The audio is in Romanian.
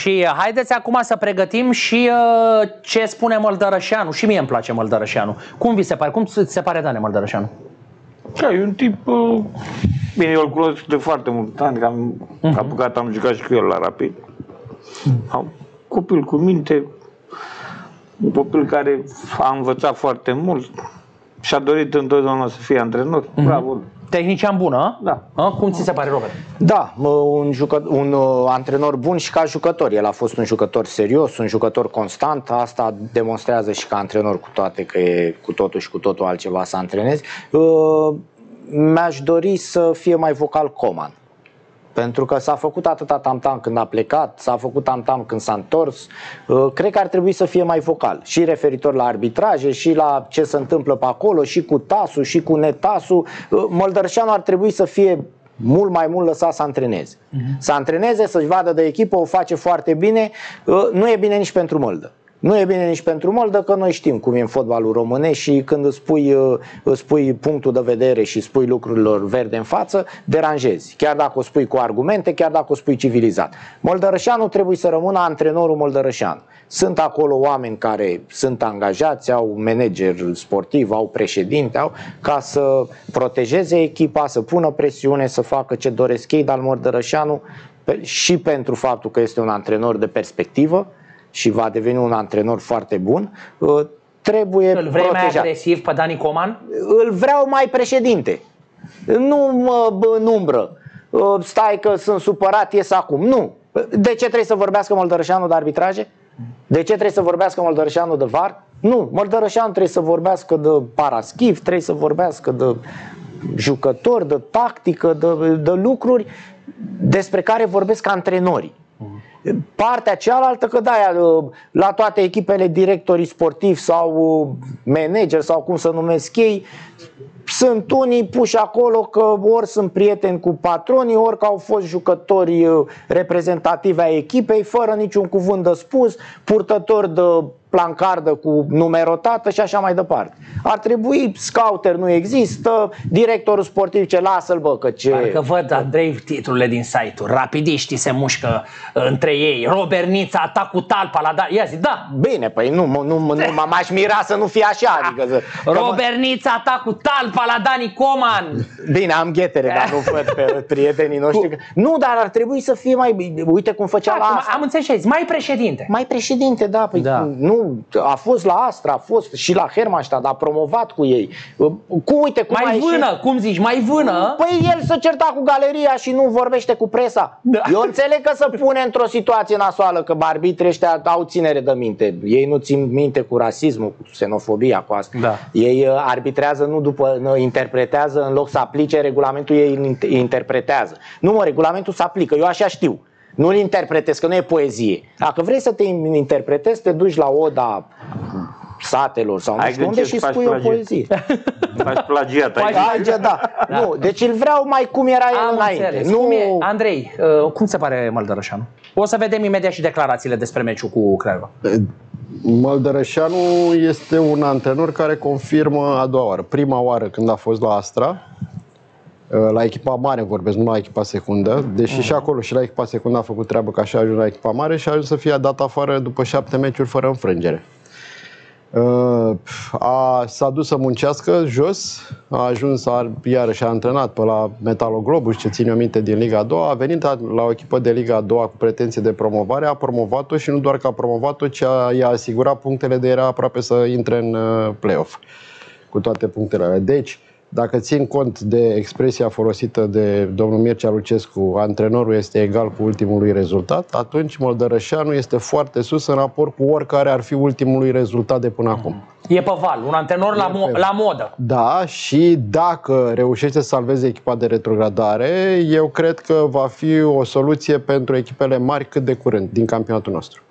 Și uh, haideți acum să pregătim și uh, ce spune Măldărășanu. Și mie îmi place Măldărășanu. Cum vi se pare? Cum ți se pare Dane Măldărășanu? Da, e un tip... Uh, bine, eu îl cunosc de foarte mult ani, că am uh-huh. apucat, am jucat și cu el la Rapid. Am copil cu minte, un copil care a învățat foarte mult și a dorit întotdeauna să fie antrenor. Uh-huh. Bravo! Tehnician bună, Da. A? Cum ți se pare, Robert? Da, mă, un, jucă, un uh, antrenor bun și ca jucător. El a fost un jucător serios, un jucător constant. Asta demonstrează și ca antrenor cu toate că e cu totul și cu totul altceva să antrenezi. Uh, mi-aș dori să fie mai vocal Coman. Pentru că s-a făcut atâta tamtam când a plecat, s-a făcut tamtam când s-a întors. Uh, Cred că ar trebui să fie mai vocal. Și referitor la arbitraje, și la ce se întâmplă pe acolo, și cu Tasu, și cu Netasu. Uh, Măldărșanu ar trebui să fie mult mai mult lăsat să antreneze. Să antreneze, să-și vadă de echipă, o face foarte bine. Uh, Nu e bine nici pentru Măldă. Nu e bine nici pentru Moldă, că noi știm cum e în fotbalul românesc și când îți spui, uh, îți spui punctul de vedere și spui lucrurilor verde în față, deranjezi. Chiar dacă o spui cu argumente, chiar dacă o spui civilizat. Moldărășanu trebuie să rămână antrenorul Moldărășanu. Sunt acolo oameni care sunt angajați, au manager sportiv, au președinte, au, ca să protejeze echipa, să pună presiune, să facă ce doresc ei, dar Moldărășanu pe- și pentru faptul că este un antrenor de perspectivă, și va deveni un antrenor foarte bun, uh, trebuie Îl vrei mai protejat. agresiv pe Dani Coman? Îl vreau mai președinte. Nu mă bă, în umbră. Uh, Stai că sunt supărat, ies acum. Nu. De ce trebuie să vorbească Moldărășanu de arbitraje? De ce trebuie să vorbească Moldărășanu de VAR? Nu. Moldărășanu trebuie să vorbească de paraschiv, trebuie să vorbească de jucători, de tactică, de, de lucruri despre care vorbesc antrenorii. Partea cealaltă, că da, la toate echipele directorii sportivi sau uh, manageri sau cum să numesc ei, sunt unii puși acolo că ori sunt prieteni cu patronii, ori că au fost jucători uh, reprezentativi ai echipei, fără niciun cuvânt de spus, purtători de plancardă cu numerotată și așa mai departe. Ar trebui, scouter nu există, directorul sportiv ce lasă-l bă, că ce... Parcă văd, Andrei, titlurile din site-uri. Rapidiștii se mușcă uh, între ei. Robert Nița, atac cu talpa la... Da. Ia zi, da. Bine, păi nu, nu, nu, nu m-aș mira să nu fie așa. Adică, să- că mă- Robert Nița, atac cu talpa la Dani Coman. Bine, am ghetere, dar nu văd pe prietenii noștri. Nu, dar ar trebui să fie mai... Uite cum făcea la Acum, asta. am înțeles ce ai zis. Mai președinte. Mai președinte, da, păi Da. nu, a fost la Astra, a fost și la Hermannstadt, a promovat cu ei. Cu, uite, cum a Mai ieșit- vână, cum zici, mai vână. Păi el se certa cu galeria și nu vorbește cu presa. Da. Eu înțeleg că se pune într-o situație nasoală, că arbitrii ăștia au ținere de minte. Ei nu țin minte cu rasismul, cu xenofobia, cu asta. Da. Ei uh, arbitrează, nu după, nu, interpretează în loc să aplice regulamentul, ei îl inter- interpretează. Nu mă, regulamentul se aplică, eu așa știu. Nu-l interpretez, că nu e poezie. Dacă vrei să te interpretezi, te duci la Oda satelor sau nu Ai știu unde gândit și să faci spui o plagiat. poezie. Faci plagiat aici. Da, da. Nu, deci îl vreau mai cum era el Am înainte. înțeles. Nu... Cum e? Andrei, uh, cum se pare Măldărășanu? O să vedem imediat și declarațiile despre meciul cu Craiova. Măldărășanu este un antrenor care confirmă a doua oară. Prima oară când a fost la Astra, la echipa mare vorbesc, nu la echipa secundă, deși și acolo și la echipa secundă a făcut treabă ca și a ajuns la echipa mare și a ajuns să fie dat afară după șapte meciuri fără înfrângere. Uh, A, s-a dus să muncească jos, a ajuns, a, iarăși a antrenat pe la Metaloglobus, ce ține minte din Liga a doua, a venit la la o echipă de Liga a doua cu pretenție de promovare, a promovat-o și nu doar că a promovat-o, ci a, i-a asigurat punctele de era aproape să intre în uh, play-off cu toate punctele alea. Deci, dacă țin cont de expresia folosită de domnul Mircea Lucescu, antrenorul este egal cu ultimului rezultat, atunci Moldărășanu este foarte sus în raport cu oricare ar fi ultimului rezultat de până acum. E pe val, un antrenor la, mo- la modă. Da, și dacă reușește să salveze echipa de retrogradare, eu cred că va fi o soluție pentru echipele mari cât de curând din campionatul nostru.